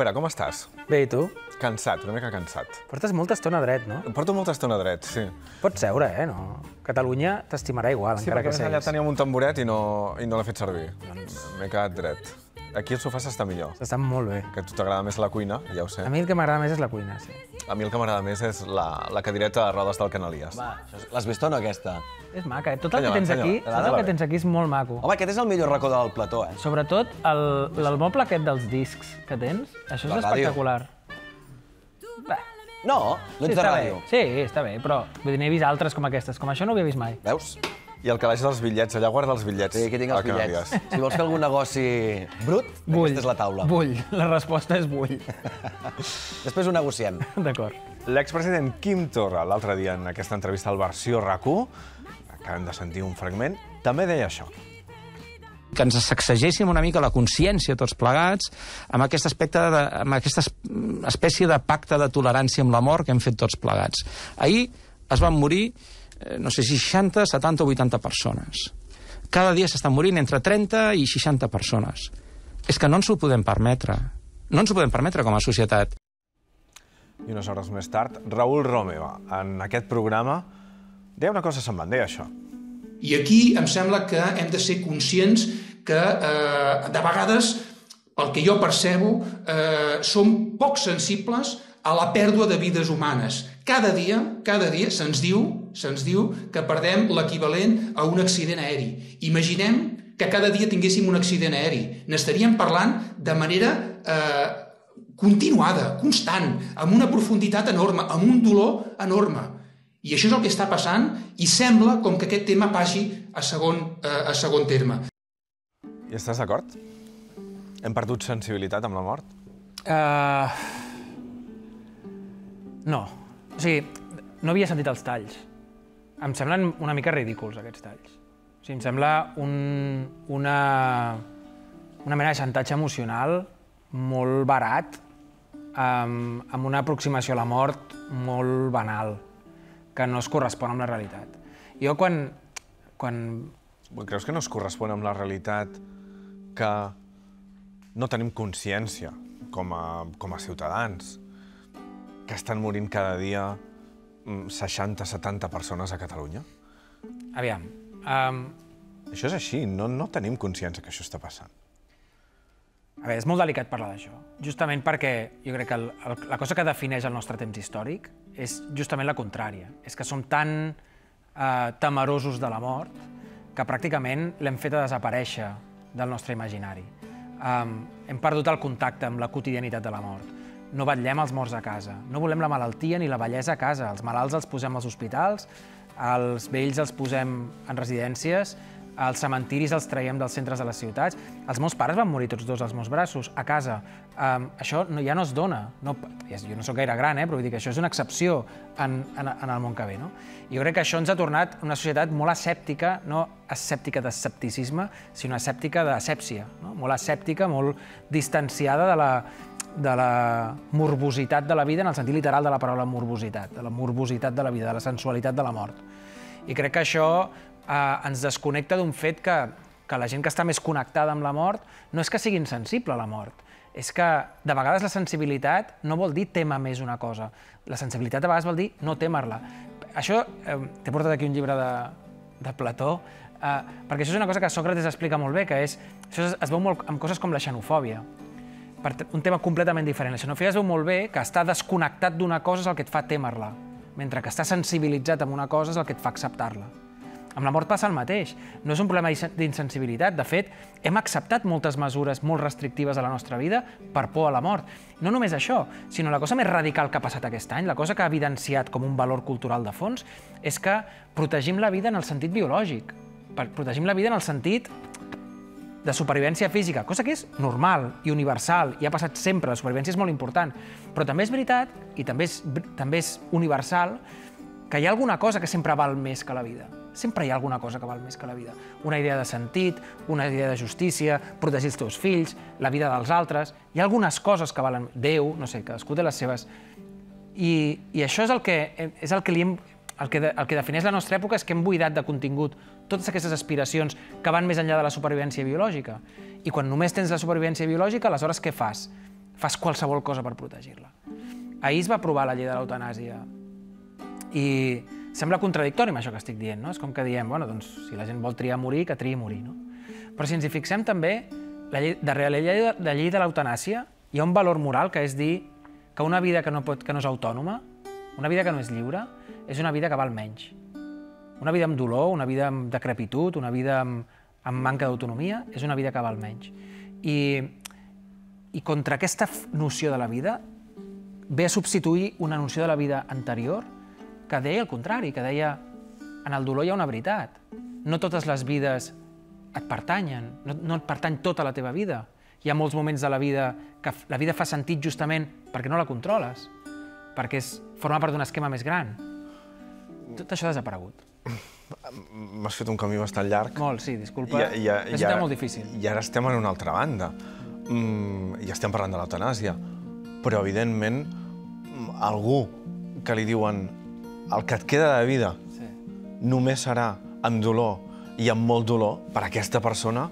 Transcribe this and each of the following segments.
Pere, com estàs? Bé, i tu? Cansat, una mica cansat. Portes molta estona dret, no? Porto molta estona dret, sí. Pots seure, eh? No. Catalunya t'estimarà igual, Sí, encara perquè que més allà seguis. teníem un tamboret i no, i no l'he fet servir. M'he quedat dret. Aquí el sofà s'està millor. Està molt bé. Que a tu t'agrada més la cuina, ja ho sé. A mi el que m'agrada més és la cuina, sí. A mi el que m'agrada més és la, la cadireta de rodes del Canalies. Va, l'has vist o no, aquesta? És maca, eh? Tot el que tens aquí, tot el que tens aquí és molt maco. Home, aquest és el millor racó del plató, eh? Sobretot el, el moble aquest dels discs que tens, això és espectacular. Bé, No, no sí, ets de està ràdio. bé. Sí, està bé, però n'he vist altres com aquestes. Com això no ho havia vist mai. Veus? I el calaix dels bitllets, allà guarda els bitllets. Sí, aquí tinc els bitllets. Si vols fer algun negoci brut, Vull. aquesta és la taula. Vull. La resposta és vull. Després ho negociem. D'acord. L'expresident Quim Torra, l'altre dia en aquesta entrevista al Versió RAC1, acabem de sentir un fragment, també deia això. que ens sacsegéssim una mica la consciència tots plegats amb aquest aspecte, de, amb aquesta es- espècie de pacte de tolerància amb la mort que hem fet tots plegats. Ahir es van morir, no sé si 60, 70 o 80 persones. Cada dia s'estan morint entre 30 i 60 persones. És que no ens ho podem permetre. No ens ho podem permetre com a societat. I unes hores més tard, Raül Romeva, en aquest programa, deia una cosa semblant, deia això. I aquí em sembla que hem de ser conscients que eh, de vegades, pel que jo percebo, eh, som poc sensibles a la pèrdua de vides humanes. Cada dia, cada dia se'ns diu, se'ns diu que perdem l'equivalent a un accident aeri. Imaginem que cada dia tinguéssim un accident aeri. N'estaríem parlant de manera eh, continuada, constant, amb una profunditat enorme, amb un dolor enorme. I això és el que està passant i sembla com que aquest tema passi a segon, eh, a segon terme. I estàs d'acord? Hem perdut sensibilitat amb la mort? Uh... No. O sigui, no havia sentit els talls. Em semblen una mica ridículs, aquests talls. O sigui, em sembla un, una, una mena de xantatge emocional molt barat, amb, amb una aproximació a la mort molt banal, que no es correspon amb la realitat. Jo quan, quan Creus que no es correspon amb la realitat que no tenim consciència com a, com a ciutadans que estan morint cada dia 60-70 persones a Catalunya? Aviam. Um, Això és així, no, no tenim consciència que això està passant. a veure, és molt delicat parlar d'això, justament perquè jo crec que el, el, la cosa que defineix el nostre temps històric és justament la contrària. És que som tan eh, temerosos de la mort que pràcticament l'hem fet a desaparèixer del nostre imaginari. Um, hem perdut el contacte amb la quotidianitat de la mort. No vetllem els morts a casa. No volem la malaltia ni la bellesa a casa. Els malalts els posem als hospitals, els vells els posem en residències, els cementiris els traiem dels centres de les ciutats. Els meus pares van morir tots dos als meus braços, a casa. Um, això no, ja no es dona. No, jo no sóc gaire gran, eh, però vull dir que això és una excepció en, en, en el món que ve. No? Jo crec que això ens ha tornat una societat molt escèptica, no escèptica d'escepticisme, sinó escèptica d'asèpsia, no? molt escèptica, molt distanciada de la, de la morbositat de la vida, en el sentit literal de la paraula morbositat, de la morbositat de la vida, de la sensualitat de la mort. I crec que això eh, ens desconnecta d'un fet que, que la gent que està més connectada amb la mort no és que sigui insensible a la mort, és que de vegades la sensibilitat no vol dir tema més una cosa. La sensibilitat a vegades vol dir no temer-la. Això, eh, t'he portat aquí un llibre de, de Plató, eh, perquè això és una cosa que Sòcrates explica molt bé, que és, això es, es veu molt amb coses com la xenofòbia per un tema completament diferent. La xenofòbia es veu molt bé que estar desconnectat d'una cosa és el que et fa temer-la, mentre que estar sensibilitzat amb una cosa és el que et fa acceptar-la. Amb la mort passa el mateix. No és un problema d'ins- d'insensibilitat. De fet, hem acceptat moltes mesures molt restrictives a la nostra vida per por a la mort. No només això, sinó la cosa més radical que ha passat aquest any, la cosa que ha evidenciat com un valor cultural de fons, és que protegim la vida en el sentit biològic. Protegim la vida en el sentit de supervivència física, cosa que és normal i universal, i ha passat sempre, la supervivència és molt important. Però també és veritat, i també és, també és universal, que hi ha alguna cosa que sempre val més que la vida. Sempre hi ha alguna cosa que val més que la vida. Una idea de sentit, una idea de justícia, protegir els teus fills, la vida dels altres... Hi ha algunes coses que valen... Déu, no sé, cadascú té les seves... I, i això és el que, és el que, li hem, el, que el que defineix la nostra època és que hem buidat de contingut totes aquestes aspiracions que van més enllà de la supervivència biològica. I quan només tens la supervivència biològica, aleshores què fas? fas qualsevol cosa per protegir-la. Ahir es va aprovar la llei de l'eutanàsia i sembla contradictori amb això que estic dient, no? És com que diem, bueno, doncs, si la gent vol triar morir, que triï morir, no? Però si ens hi fixem també, la llei, darrere la llei de, la llei de l'eutanàsia hi ha un valor moral que és dir que una vida que no, pot, que no és autònoma, una vida que no és lliure, és una vida que val menys. Una vida amb dolor, una vida amb decrepitud, una vida amb, amb manca d'autonomia, és una vida que val menys. I, I contra aquesta noció de la vida ve a substituir una noció de la vida anterior que deia el contrari, que deia en el dolor hi ha una veritat. No totes les vides et pertanyen, no, no et pertany tota la teva vida. Hi ha molts moments de la vida que la vida fa sentit justament perquè no la controles, perquè és, forma part d'un esquema més gran. Tot això ha desaparegut. M'has fet un camí bastant llarg. Molt, sí, disculpa. és un tema molt difícil. I ara estem en una altra banda. Mm, I estem parlant de l'eutanàsia. Però, evidentment, mm, algú que li diuen el que et queda de vida Sí. només serà amb dolor i amb molt dolor, per aquesta persona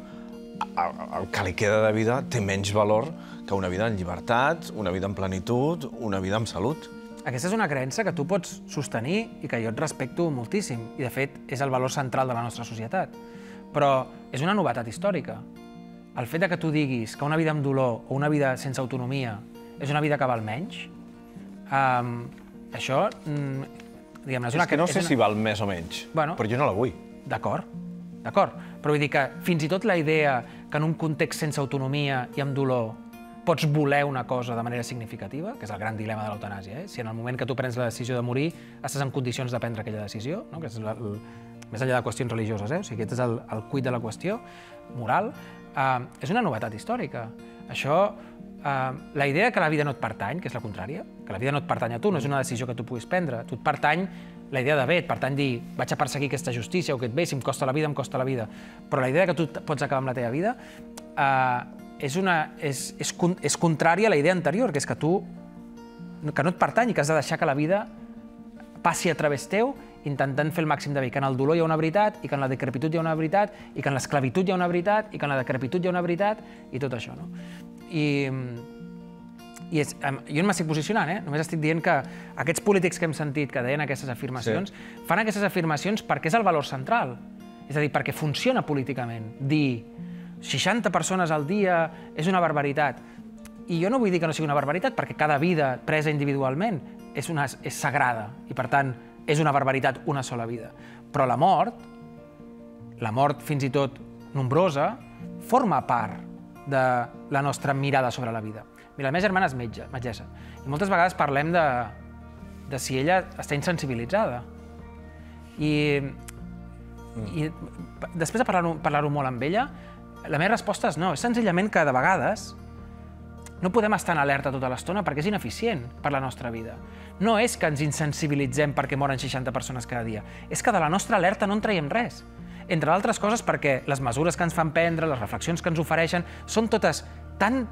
el, el que li queda de vida té menys valor que una vida en llibertat, una vida en plenitud, una vida amb salut. Aquesta és una creença que tu pots sostenir i que jo et respecto moltíssim. I, de fet, és el valor central de la nostra societat. Però és una novetat històrica. El fet de que tu diguis que una vida amb dolor o una vida sense autonomia és una vida que val menys, um, això, mm, diguem-ne, és una... és que no sé una... si val més o menys, Bueno. però jo no la vull. D'acord, d'acord. Però vull dir que fins i tot la idea que en un context sense autonomia i amb dolor pots voler una cosa de manera significativa, que és el gran dilema de l'eutanàsia, eh? si en el moment que tu prens la decisió de morir estàs en condicions de prendre aquella decisió, no? que és la, el, més enllà de qüestions religioses, eh? o sigui, aquest és el, el cuit de la qüestió moral, eh, és una novetat històrica. Això, la idea que la vida no et pertany, que és la contrària, que la vida no et pertany a tu, no és una decisió que tu puguis prendre, tu et pertany la idea de bé, et pertany dir vaig a perseguir aquesta justícia o aquest bé, si em costa la vida, em costa la vida. Però la idea que tu pots acabar amb la teva vida eh, és, una, és, és, és contrària a la idea anterior, que és que tu que no et pertany i que has de deixar que la vida passi a través teu intentant fer el màxim de bé, que en el dolor hi ha una veritat i que en la decrepitud hi ha una veritat i que en l'esclavitud hi ha una veritat i que en la decrepitud hi ha una veritat i tot això, no? I, i és, jo no m'estic posicionant, eh? només estic dient que aquests polítics que hem sentit que deien aquestes afirmacions, sí. fan aquestes afirmacions perquè és el valor central. És a dir, perquè funciona políticament. Dir 60 persones al dia és una barbaritat. I jo no vull dir que no sigui una barbaritat, perquè cada vida presa individualment és, una, és sagrada i, per tant, és una barbaritat una sola vida. Però la mort, la mort fins i tot nombrosa, forma part de la nostra mirada sobre la vida. Mira, la meva germana és metge, metgessa, i moltes vegades parlem de, de si ella està insensibilitzada. I, i p- després de parlar-ho parlar molt amb ella, la meva resposta és no, és senzillament que de vegades no podem estar en alerta tota l'estona perquè és ineficient per la nostra vida. No és que ens insensibilitzem perquè moren 60 persones cada dia, és que de la nostra alerta no en traiem res. Entre altres coses perquè les mesures que ens fan prendre, les reflexions que ens ofereixen, són totes tan,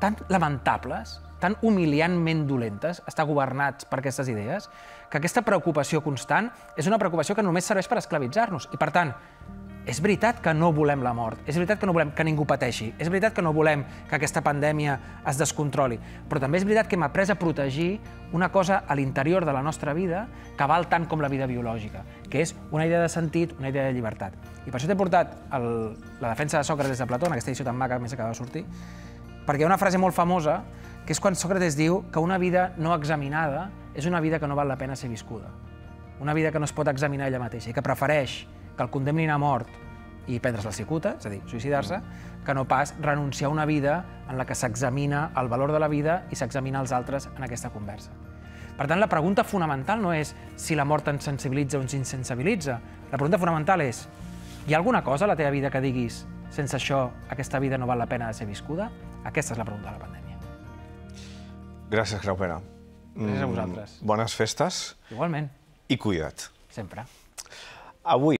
tan lamentables, tan humiliantment dolentes, estar governats per aquestes idees, que aquesta preocupació constant és una preocupació que només serveix per esclavitzar-nos. I, per tant, és veritat que no volem la mort, és veritat que no volem que ningú pateixi, és veritat que no volem que aquesta pandèmia es descontroli, però també és veritat que hem après a protegir una cosa a l'interior de la nostra vida que val tant com la vida biològica, que és una idea de sentit, una idea de llibertat. I per això t'he portat el, la defensa de Sòcrates de Plató, en aquesta edició tan maca que més acaba de sortir, perquè hi ha una frase molt famosa, que és quan Sòcrates diu que una vida no examinada és una vida que no val la pena ser viscuda. Una vida que no es pot examinar ella mateixa i que prefereix que el condemnin a mort i prendre's la cicuta, és a dir, suïcidar-se, que no pas renunciar a una vida en la que s'examina el valor de la vida i s'examina els altres en aquesta conversa. Per tant, la pregunta fonamental no és si la mort ens sensibilitza o ens insensibilitza. La pregunta fonamental és, hi ha alguna cosa a la teva vida que diguis sense això aquesta vida no val la pena de ser viscuda? Aquesta és la pregunta de la pandèmia. Gràcies, Graupera. Gràcies a vosaltres. Bones festes Igualment, i cuida't. sempre. Avui